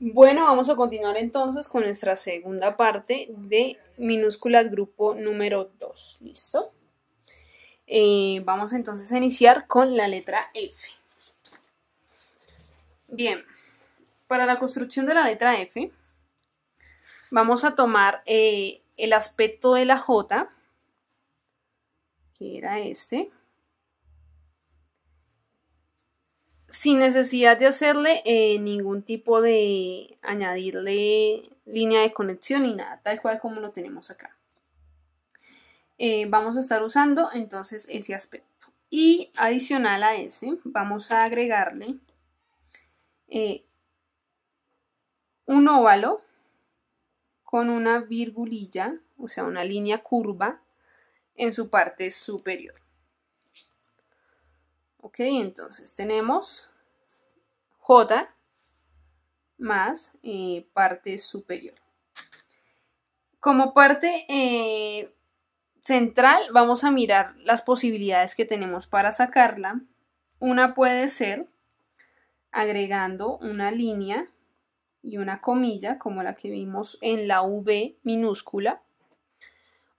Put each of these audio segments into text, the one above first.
Bueno, vamos a continuar entonces con nuestra segunda parte de minúsculas grupo número 2. ¿Listo? Eh, vamos entonces a iniciar con la letra F. Bien, para la construcción de la letra F, vamos a tomar eh, el aspecto de la J, que era este, sin necesidad de hacerle eh, ningún tipo de añadirle línea de conexión ni nada, tal cual como lo tenemos acá. Eh, vamos a estar usando entonces ese aspecto. Y adicional a ese, vamos a agregarle eh, un óvalo con una virgulilla, o sea, una línea curva en su parte superior. Ok, entonces tenemos J más eh, parte superior. Como parte eh, central vamos a mirar las posibilidades que tenemos para sacarla. Una puede ser agregando una línea y una comilla como la que vimos en la V minúscula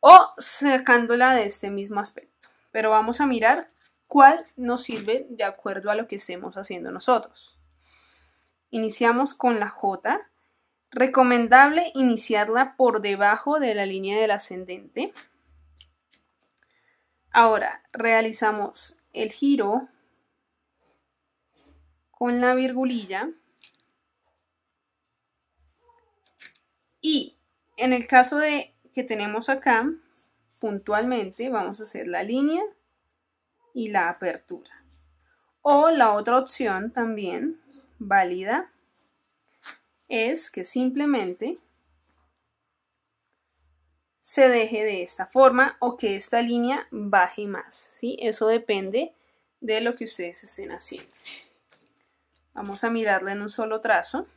o sacándola de este mismo aspecto. Pero vamos a mirar cuál nos sirve de acuerdo a lo que estemos haciendo nosotros. Iniciamos con la J. Recomendable iniciarla por debajo de la línea del ascendente. Ahora realizamos el giro con la virgulilla. Y en el caso de que tenemos acá, puntualmente vamos a hacer la línea y la apertura. O la otra opción también válida es que simplemente se deje de esta forma o que esta línea baje más. ¿sí? Eso depende de lo que ustedes estén haciendo. Vamos a mirarla en un solo trazo,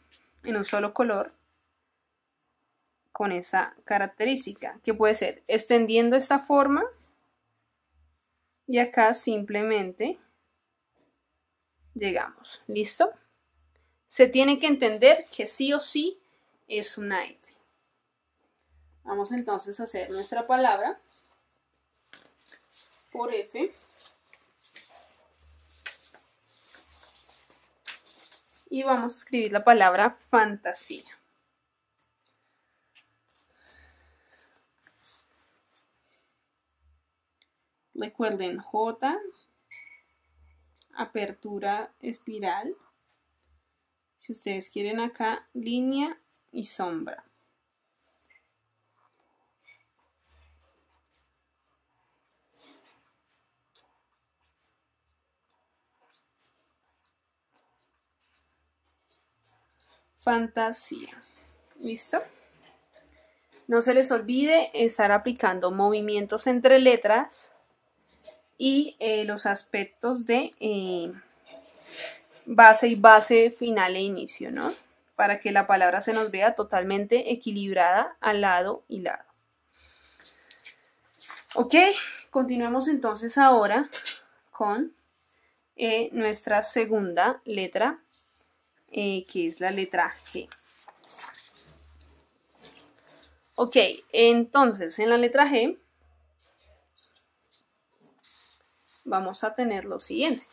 en un solo color, con esa característica, que puede ser extendiendo esta forma y acá simplemente llegamos. ¿Listo? Se tiene que entender que sí o sí es una F. Vamos entonces a hacer nuestra palabra por F. Y vamos a escribir la palabra fantasía. Recuerden J, apertura espiral. Si ustedes quieren acá, línea y sombra. Fantasía. ¿Listo? No se les olvide estar aplicando movimientos entre letras y eh, los aspectos de eh, base y base final e inicio, ¿no? Para que la palabra se nos vea totalmente equilibrada al lado y lado. Ok, continuemos entonces ahora con eh, nuestra segunda letra, que es la letra G. Ok, entonces en la letra G vamos a tener lo siguiente.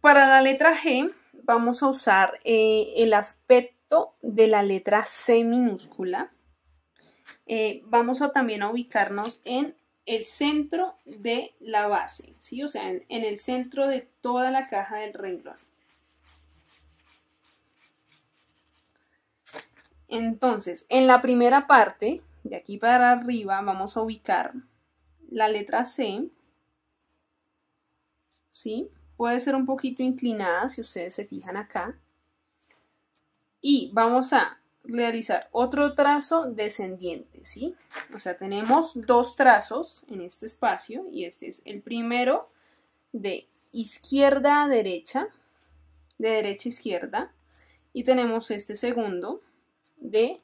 Para la letra G vamos a usar eh, el aspecto de la letra C minúscula. Eh, vamos a también a ubicarnos en el centro de la base, ¿sí? o sea, en el centro de toda la caja del renglón. Entonces, en la primera parte, de aquí para arriba, vamos a ubicar la letra C. ¿Sí? Puede ser un poquito inclinada si ustedes se fijan acá. Y vamos a realizar otro trazo descendiente, ¿sí? O sea, tenemos dos trazos en este espacio y este es el primero de izquierda a derecha, de derecha a izquierda, y tenemos este segundo de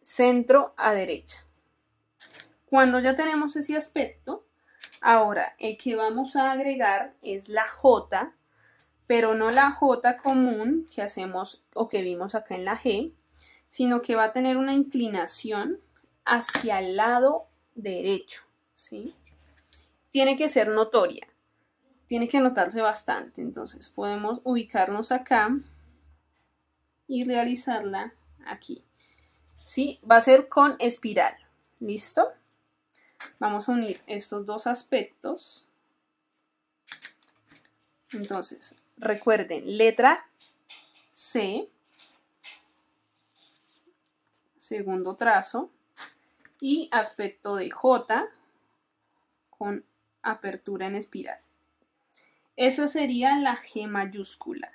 centro a derecha. Cuando ya tenemos ese aspecto, Ahora, el que vamos a agregar es la J, pero no la J común que hacemos o que vimos acá en la G, sino que va a tener una inclinación hacia el lado derecho, ¿sí? Tiene que ser notoria, tiene que notarse bastante, entonces podemos ubicarnos acá y realizarla aquí, ¿sí? Va a ser con espiral, ¿listo? Vamos a unir estos dos aspectos. Entonces, recuerden, letra C, segundo trazo, y aspecto de J con apertura en espiral. Esa sería la G mayúscula.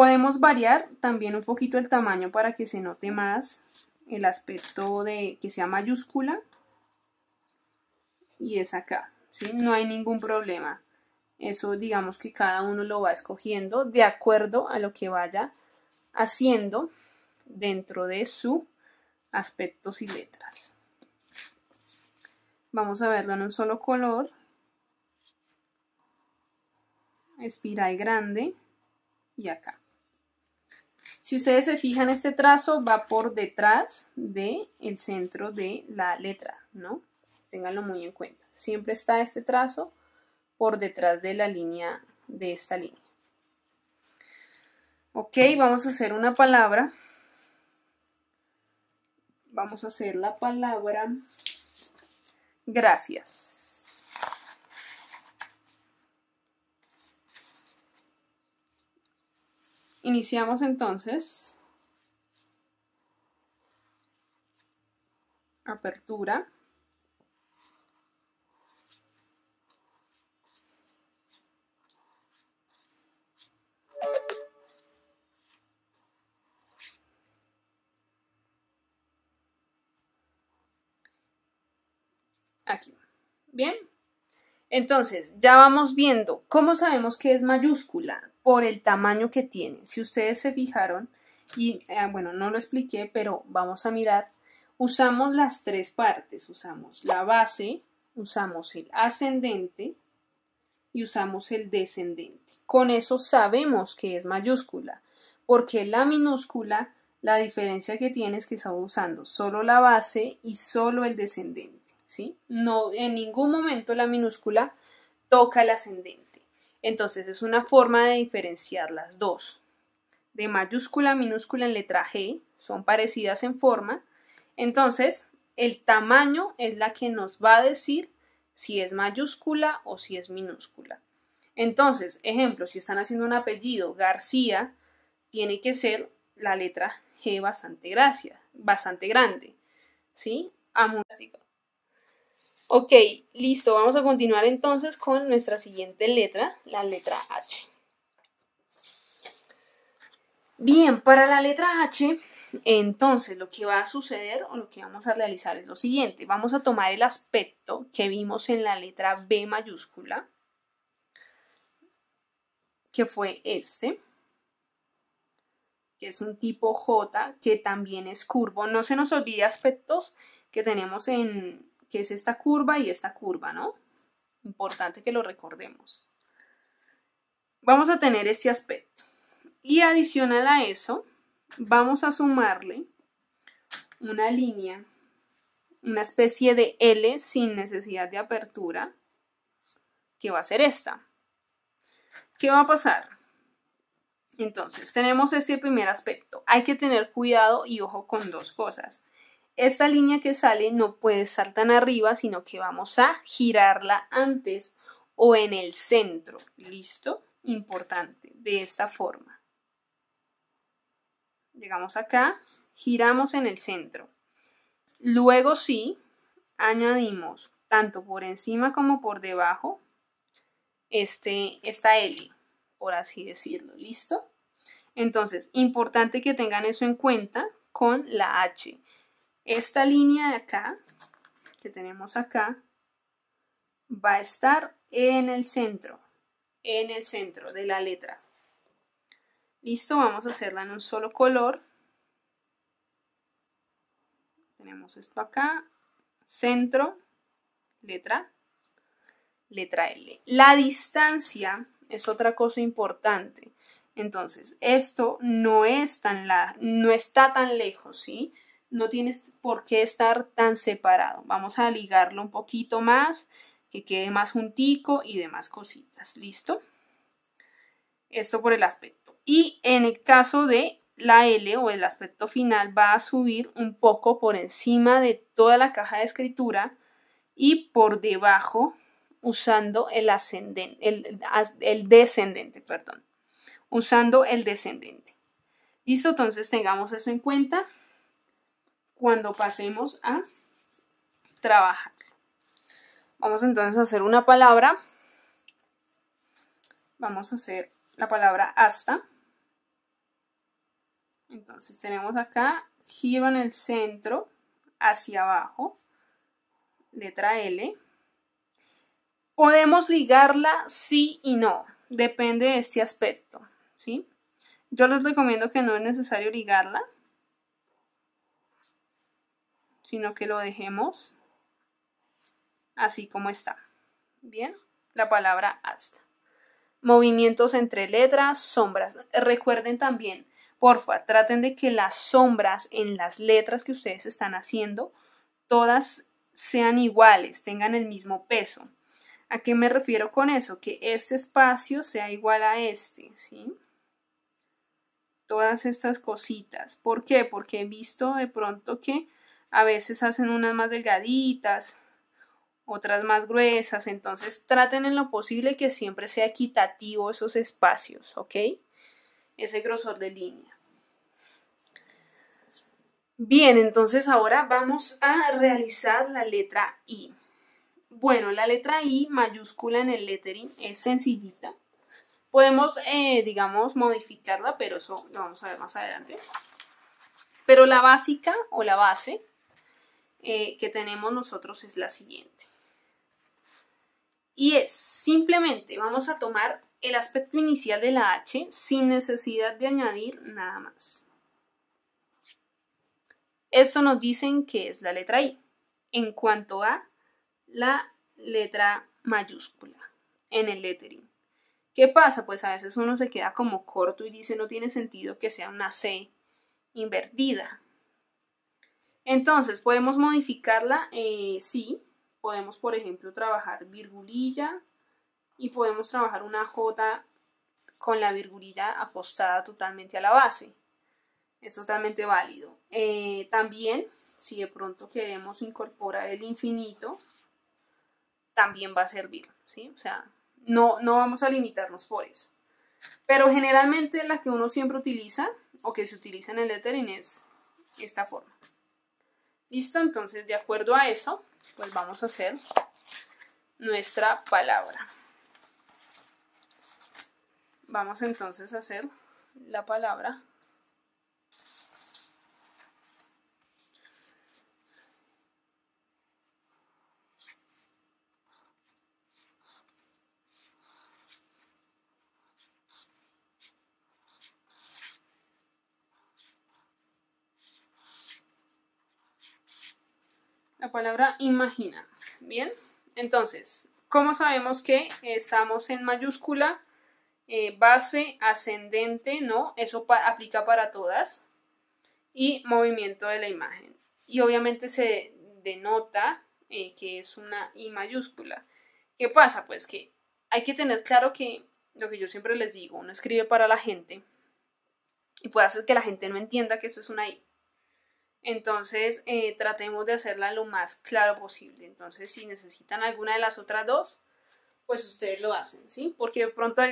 Podemos variar también un poquito el tamaño para que se note más el aspecto de que sea mayúscula y es acá, ¿sí? No hay ningún problema. Eso digamos que cada uno lo va escogiendo de acuerdo a lo que vaya haciendo dentro de su aspectos y letras. Vamos a verlo en un solo color. Espiral grande y acá. Si ustedes se fijan, este trazo va por detrás del el centro de la letra, ¿no? Ténganlo muy en cuenta. Siempre está este trazo por detrás de la línea de esta línea. Ok, vamos a hacer una palabra. Vamos a hacer la palabra gracias. Iniciamos entonces. Apertura. aquí. Bien. Entonces, ya vamos viendo cómo sabemos que es mayúscula por el tamaño que tiene. Si ustedes se fijaron, y eh, bueno, no lo expliqué, pero vamos a mirar, usamos las tres partes. Usamos la base, usamos el ascendente y usamos el descendente. Con eso sabemos que es mayúscula, porque la minúscula, la diferencia que tiene es que estamos usando solo la base y solo el descendente. No, en ningún momento la minúscula toca el ascendente. Entonces es una forma de diferenciar las dos. De mayúscula a minúscula en letra G son parecidas en forma. Entonces el tamaño es la que nos va a decir si es mayúscula o si es minúscula. Entonces, ejemplo, si están haciendo un apellido García, tiene que ser la letra G bastante, gracia, bastante grande. ¿Sí? Ok, listo. Vamos a continuar entonces con nuestra siguiente letra, la letra H. Bien, para la letra H, entonces lo que va a suceder o lo que vamos a realizar es lo siguiente. Vamos a tomar el aspecto que vimos en la letra B mayúscula, que fue este, que es un tipo J, que también es curvo. No se nos olvide aspectos que tenemos en, que es esta curva y esta curva, ¿no? Importante que lo recordemos. Vamos a tener este aspecto. Y adicional a eso, vamos a sumarle una línea, una especie de L sin necesidad de apertura, que va a ser esta. ¿Qué va a pasar? Entonces, tenemos este primer aspecto. Hay que tener cuidado y ojo con dos cosas esta línea que sale no puede estar tan arriba, sino que vamos a girarla antes o en el centro. ¿Listo? Importante, de esta forma. Llegamos acá, giramos en el centro. Luego sí, añadimos tanto por encima como por debajo este, esta L, por así decirlo. ¿Listo? Entonces, importante que tengan eso en cuenta con la H. Esta línea de acá, que tenemos acá, va a estar en el centro, en el centro de la letra. Listo, vamos a hacerla en un solo color. Tenemos esto acá, centro, letra, letra L. La distancia es otra cosa importante. Entonces, esto no es tan la, no está tan lejos, ¿sí? No tienes por qué estar tan separado. Vamos a ligarlo un poquito más, que quede más juntico y demás cositas. ¿Listo? Esto por el aspecto. Y en el caso de la L o el aspecto final va a subir un poco por encima de toda la caja de escritura y por debajo usando el ascendente, el, el descendente, perdón, usando el descendente. Listo, entonces tengamos eso en cuenta cuando pasemos a trabajar. Vamos entonces a hacer una palabra. Vamos a hacer la palabra hasta. Entonces tenemos acá giro en el centro hacia abajo, letra L. Podemos ligarla sí y no, depende de este aspecto, ¿sí? Yo les recomiendo que no es necesario ligarla, sino que lo dejemos así como está. Bien, la palabra hasta. Movimientos entre letras, sombras. Recuerden también porfa, traten de que las sombras en las letras que ustedes están haciendo, todas sean iguales, tengan el mismo peso. ¿A qué me refiero con eso? Que este espacio sea igual a este, ¿sí? Todas estas cositas. ¿Por qué? Porque he visto de pronto que a veces hacen unas más delgaditas, otras más gruesas, entonces traten en lo posible que siempre sea equitativo esos espacios, ¿ok? ese grosor de línea. Bien, entonces ahora vamos a realizar la letra I. Bueno, la letra I mayúscula en el lettering es sencillita. Podemos, eh, digamos, modificarla, pero eso lo vamos a ver más adelante. Pero la básica o la base eh, que tenemos nosotros es la siguiente. Y es simplemente vamos a tomar el aspecto inicial de la H sin necesidad de añadir nada más. Esto nos dicen que es la letra I. En cuanto a la letra mayúscula en el lettering. ¿Qué pasa? Pues a veces uno se queda como corto y dice no tiene sentido que sea una C invertida. Entonces, ¿podemos modificarla? Eh, sí. Podemos, por ejemplo, trabajar virgulilla, y podemos trabajar una J con la virgulilla acostada totalmente a la base. Es totalmente válido. Eh, también, si de pronto queremos incorporar el infinito, también va a servir, ¿sí? O sea, no, no vamos a limitarnos por eso. Pero generalmente la que uno siempre utiliza, o que se utiliza en el lettering, es esta forma. ¿Listo? Entonces, de acuerdo a eso, pues vamos a hacer nuestra palabra. Vamos entonces a hacer la palabra la palabra imagina. Bien, entonces, ¿cómo sabemos que estamos en mayúscula? Eh, base ascendente, ¿no? Eso aplica para todas. Y movimiento de la imagen. Y obviamente se denota eh, que es una I mayúscula. ¿Qué pasa? Pues que hay que tener claro que lo que yo siempre les digo, uno escribe para la gente y puede hacer que la gente no entienda que eso es una I. Entonces, eh, tratemos de hacerla lo más claro posible. Entonces, si necesitan alguna de las otras dos, pues ustedes lo hacen, ¿sí? Porque de pronto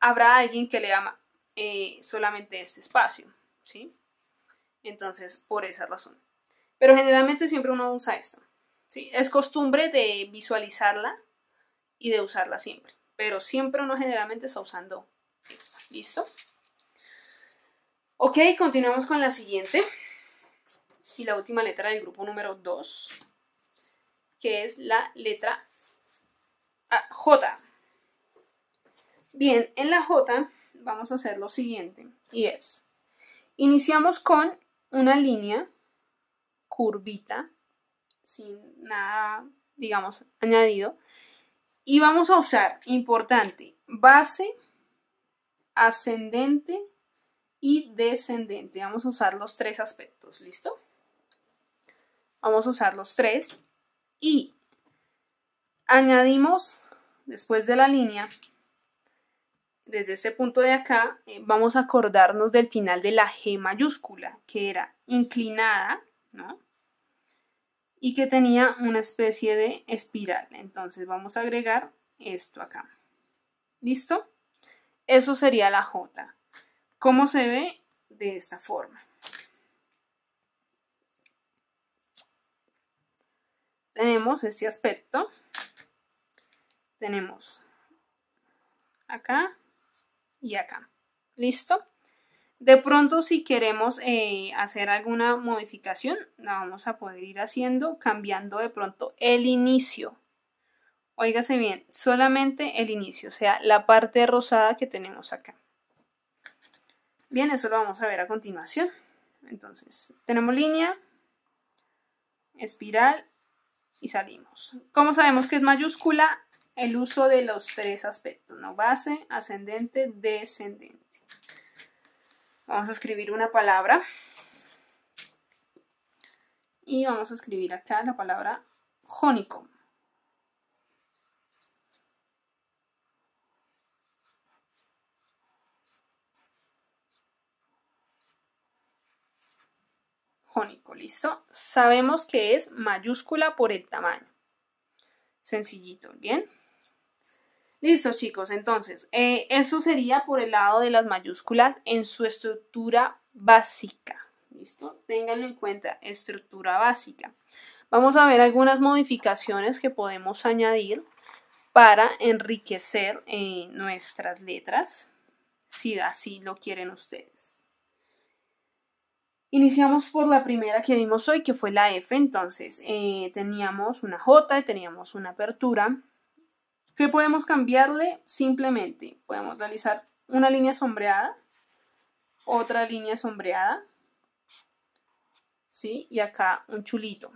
habrá alguien que le ama eh, solamente este espacio, ¿sí? Entonces, por esa razón. Pero generalmente siempre uno usa esto, ¿sí? Es costumbre de visualizarla y de usarla siempre, pero siempre uno generalmente está usando esta, ¿listo? Ok, continuamos con la siguiente y la última letra del grupo número 2, que es la letra J. Bien, en la J vamos a hacer lo siguiente y es, iniciamos con una línea curvita sin nada, digamos, añadido Y vamos a usar, importante, base, ascendente y descendente. Vamos a usar los tres aspectos, ¿listo? Vamos a usar los tres y añadimos después de la línea desde este punto de acá, eh, vamos a acordarnos del final de la G mayúscula, que era inclinada, ¿no? Y que tenía una especie de espiral. Entonces vamos a agregar esto acá. ¿Listo? Eso sería la J. ¿Cómo se ve? De esta forma. Tenemos este aspecto. Tenemos acá y acá. ¿Listo? De pronto si queremos eh, hacer alguna modificación, la vamos a poder ir haciendo cambiando de pronto el inicio. Óigase bien, solamente el inicio, o sea, la parte rosada que tenemos acá. Bien, eso lo vamos a ver a continuación. Entonces, tenemos línea, espiral y salimos. ¿Cómo sabemos que es mayúscula? el uso de los tres aspectos, ¿no? Base, ascendente, descendente. Vamos a escribir una palabra. Y vamos a escribir acá la palabra jónico. ¿Listo? Sabemos que es mayúscula por el tamaño. Sencillito, ¿bien? Listo, chicos. Entonces, eh, eso sería por el lado de las mayúsculas en su estructura básica. ¿Listo? Ténganlo en cuenta, estructura básica. Vamos a ver algunas modificaciones que podemos añadir para enriquecer eh, nuestras letras, si así lo quieren ustedes. Iniciamos por la primera que vimos hoy, que fue la F. Entonces, eh, teníamos una J, teníamos una apertura, ¿Qué podemos cambiarle? Simplemente podemos realizar una línea sombreada, otra línea sombreada, ¿sí? Y acá un chulito.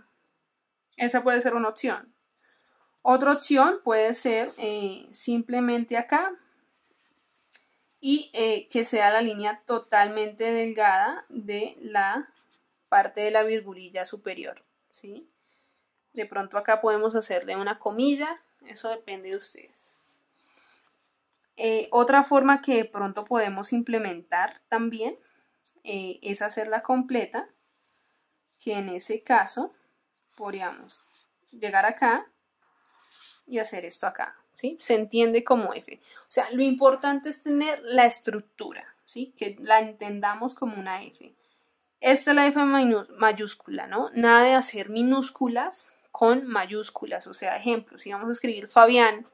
Esa puede ser una opción. Otra opción puede ser eh, simplemente acá y eh, que sea la línea totalmente delgada de la parte de la virgulilla superior, ¿sí? De pronto acá podemos hacerle una comilla eso depende de ustedes. Eh, otra forma que de pronto podemos implementar también eh, es hacerla completa, que en ese caso podríamos llegar acá y hacer esto acá, ¿sí? Se entiende como F. O sea, lo importante es tener la estructura, ¿sí? Que la entendamos como una F. Esta es la F mayúscula, ¿no? Nada de hacer minúsculas con mayúsculas. O sea, ejemplo, si vamos a escribir Fabián,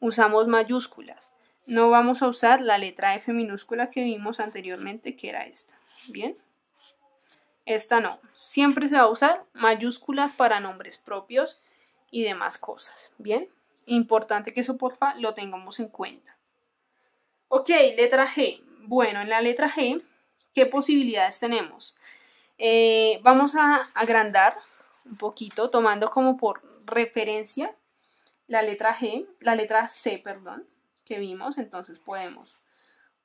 usamos mayúsculas. No vamos a usar la letra F minúscula que vimos anteriormente, que era esta. ¿Bien? Esta no. Siempre se va a usar mayúsculas para nombres propios y demás cosas. ¿Bien? Importante que eso, porfa, lo tengamos en cuenta. Ok, letra G. Bueno, en la letra G, ¿qué posibilidades tenemos? Eh, vamos a agrandar un poquito, tomando como por referencia la letra G, la letra C, perdón, que vimos. Entonces podemos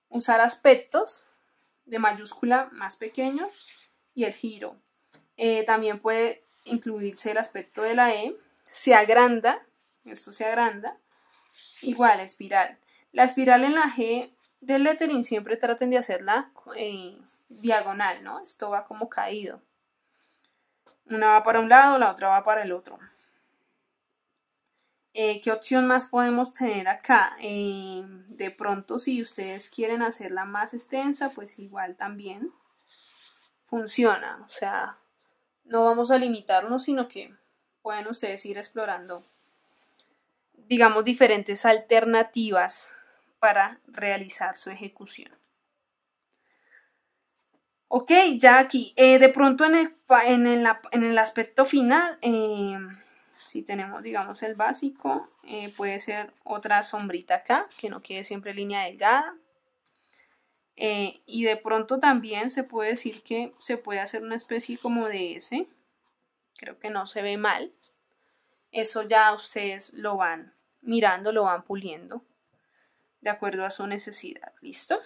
usar aspectos de mayúscula más pequeños y el giro. Eh, también puede incluirse el aspecto de la E. Se agranda, esto se agranda. Igual, espiral. La espiral en la G del lettering siempre traten de hacerla eh, diagonal, ¿no? Esto va como caído. Una va para un lado, la otra va para el otro. Eh, ¿Qué opción más podemos tener acá? Eh, de pronto, si ustedes quieren hacerla más extensa, pues igual también funciona. O sea, no vamos a limitarnos, sino que pueden ustedes ir explorando, digamos, diferentes alternativas para realizar su ejecución. Ok, ya aquí, eh, de pronto en el, en el, aspecto final, eh, si tenemos, digamos, el básico, eh, puede ser otra sombrita acá, que no quede siempre línea delgada. y de pronto también se puede decir que se puede hacer una especie como de S. Creo que no se ve mal. Eso ya ustedes lo van mirando, lo van puliendo de acuerdo a su necesidad. ¿Listo?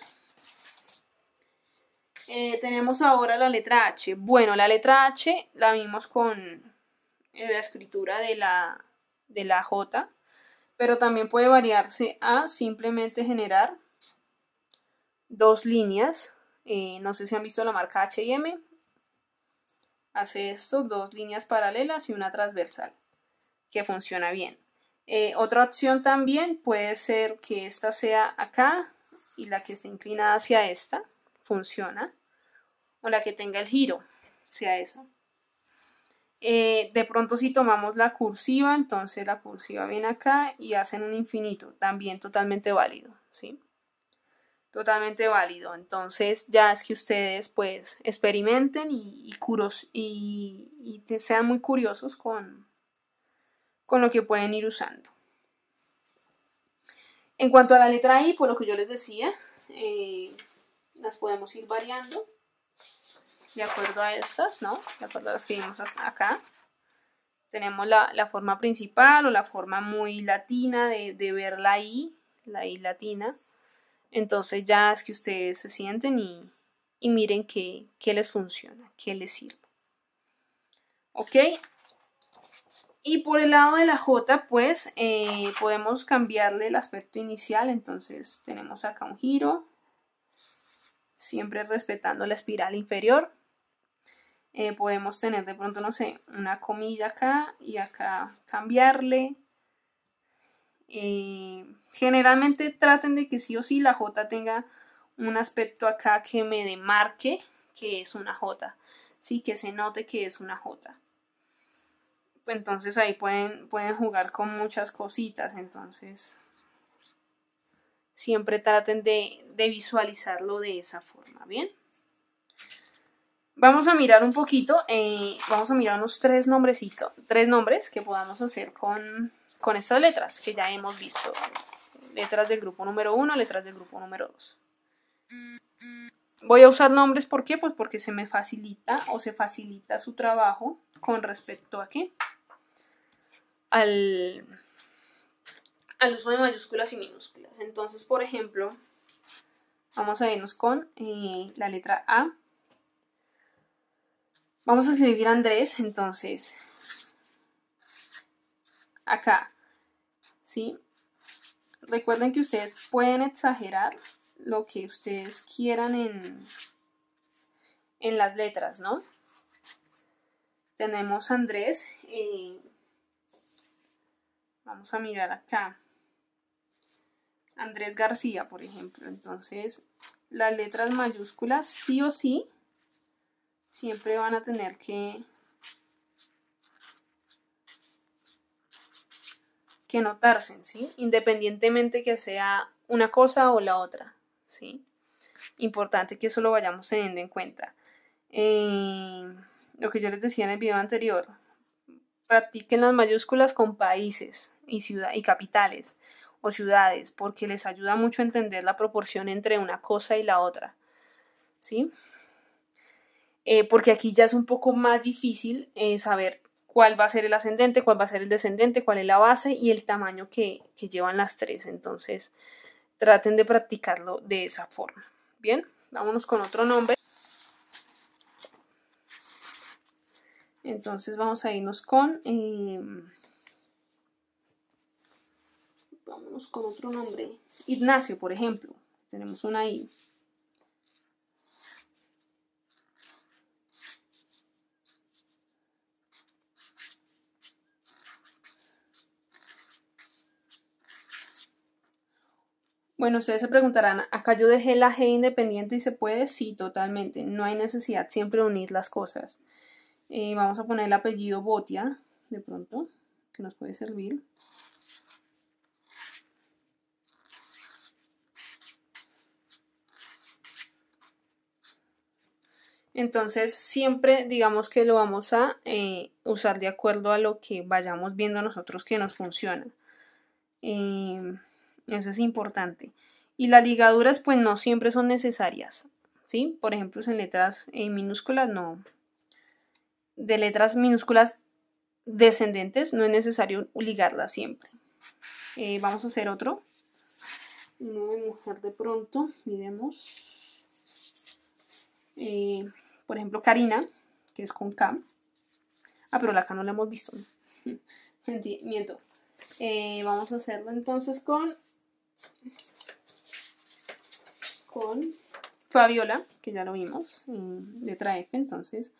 Eh, tenemos ahora la letra H. Bueno, la letra H la vimos con la escritura de la, de la J, pero también puede variarse a simplemente generar dos líneas. Eh, no sé si han visto la marca H&M. Hace esto, dos líneas paralelas y una transversal, que funciona bien. Eh, otra opción también puede ser que esta sea acá y la que esté inclinada hacia esta, funciona. O la que tenga el giro, sea esa. Eh, de pronto si tomamos la cursiva, entonces la cursiva viene acá y hacen un infinito, también totalmente válido, ¿sí? Totalmente válido. Entonces ya es que ustedes pues experimenten y, y, y sean muy curiosos con, con lo que pueden ir usando. En cuanto a la letra I, por lo que yo les decía, eh, las podemos ir variando de acuerdo a estas, ¿no? De acuerdo a las que vimos acá. Tenemos la, forma principal o la forma muy latina de, ver la I, la I latina. Entonces ya es que ustedes se sienten y, miren qué, qué les funciona, qué les sirve. ¿Ok? Y por el lado de la J, pues eh, podemos cambiarle el aspecto inicial. Entonces tenemos acá un giro, siempre respetando la espiral inferior. Eh, podemos tener de pronto, no sé, una comilla acá y acá cambiarle. Eh, generalmente traten de que sí o sí la J tenga un aspecto acá que me demarque que es una J. Sí, que se note que es una J entonces ahí pueden, pueden jugar con muchas cositas, entonces siempre traten de, visualizarlo de esa forma, ¿bien? Vamos a mirar un poquito, eh, vamos a mirar unos tres nombrecitos, tres nombres que podamos hacer con, con estas letras que ya hemos visto. Letras del grupo número uno, letras del grupo número dos. Voy a usar nombres. Pues porque se me facilita o se facilita su trabajo con respecto a qué? Al, uso de mayúsculas y minúsculas. Entonces, por ejemplo, vamos a irnos con eh, la letra A. Vamos a escribir Andrés, entonces, acá, ¿sí? Recuerden que ustedes pueden exagerar lo que ustedes quieran en, en las letras, ¿no? Tenemos Andrés, eh, Vamos a mirar acá. Andrés García, por ejemplo. Entonces, las letras mayúsculas sí o sí siempre van a tener que, que notarse, ¿sí? Independientemente que sea una cosa o la otra, ¿sí? Importante que eso lo vayamos teniendo en cuenta. Eh, lo que yo les decía en el video anterior, practiquen las mayúsculas con países, y, ciudad, y capitales o ciudades, porque les ayuda mucho a entender la proporción entre una cosa y la otra. ¿Sí? Eh, porque aquí ya es un poco más difícil eh, saber cuál va a ser el ascendente, cuál va a ser el descendente, cuál es la base y el tamaño que, que llevan las tres. Entonces, traten de practicarlo de esa forma. Bien, vámonos con otro nombre. Entonces vamos a irnos con em, Vámonos con otro nombre. Ignacio, por ejemplo. Tenemos una I. Bueno, ustedes se preguntarán, ¿acá yo dejé la G independiente y se puede? Sí, totalmente. No hay necesidad siempre unir las cosas. Vamos a poner el apellido Botia, de pronto, que nos puede servir. Entonces siempre digamos que lo vamos a eh, usar de acuerdo a lo que vayamos viendo nosotros que nos funciona. Eso es importante. Y las ligaduras pues no siempre son necesarias. ¿sí? Por ejemplo, en letras eh, minúsculas no. De letras minúsculas descendentes no es necesario ligarlas siempre. Eh, vamos a hacer otro. Uno de mujer de pronto. Miremos. Eh, por ejemplo, Karina, que es con K. Ah, pero la K no la hemos visto. Miento. Eh, vamos a hacerlo entonces con con Fabiola, que ya lo vimos, letra F, entonces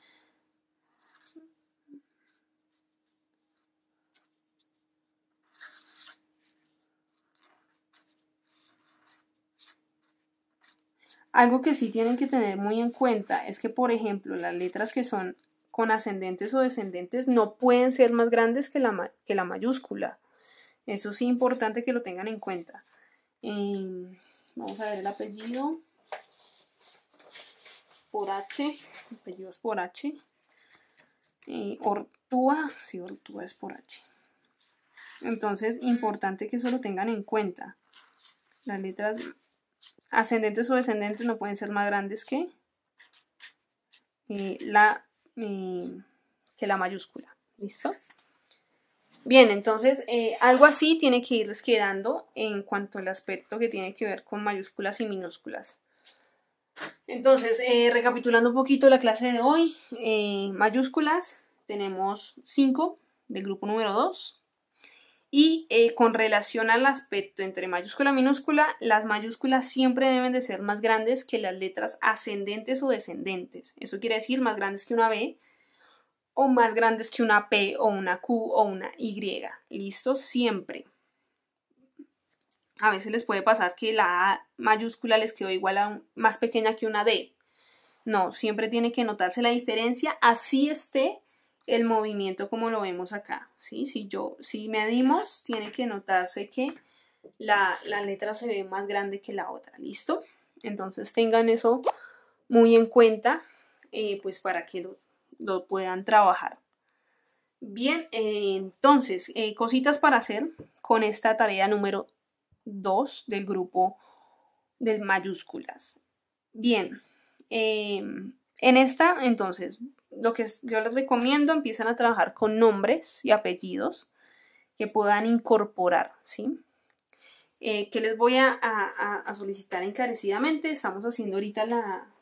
Algo que sí tienen que tener muy en cuenta es que, por ejemplo, las letras que son con ascendentes o descendentes no pueden ser más grandes que la, que la mayúscula. Eso sí es importante que lo tengan en cuenta. Em, vamos a ver el apellido. Por H. apellido es por H. Eh, Ortúa. Sí, Ortúa es por H. Entonces, importante que eso lo tengan en cuenta. Las letras ascendentes o descendentes no pueden ser más grandes que eh, la, eh, que la mayúscula. ¿Listo? Bien, entonces eh, algo así tiene que irles quedando en cuanto al aspecto que tiene que ver con mayúsculas y minúsculas. Entonces, recapitulando un poquito la clase de hoy, mayúsculas tenemos 5 del grupo número 2, y eh, con relación al aspecto entre mayúscula y minúscula, las mayúsculas siempre deben de ser más grandes que las letras ascendentes o descendentes. Eso quiere decir más grandes que una B o más grandes que una P o una Q o una Y. ¿Listo? Siempre. A veces les puede pasar que la A mayúscula les quedó igual a más pequeña que una D. No, siempre tiene que notarse la diferencia, así esté el movimiento como lo vemos acá, ¿sí? Si yo, si medimos, tiene que notarse que la, letra se ve más grande que la otra, ¿listo? Entonces tengan eso muy en cuenta, eh, pues para que lo, puedan trabajar. Bien, eh, entonces, eh, cositas para hacer con esta tarea número 2 del grupo de mayúsculas. Bien, en esta, entonces, lo que yo les recomiendo, empiezan a trabajar con nombres y apellidos que puedan incorporar, ¿sí? Eh, que les voy a, solicitar encarecidamente. Estamos haciendo ahorita la,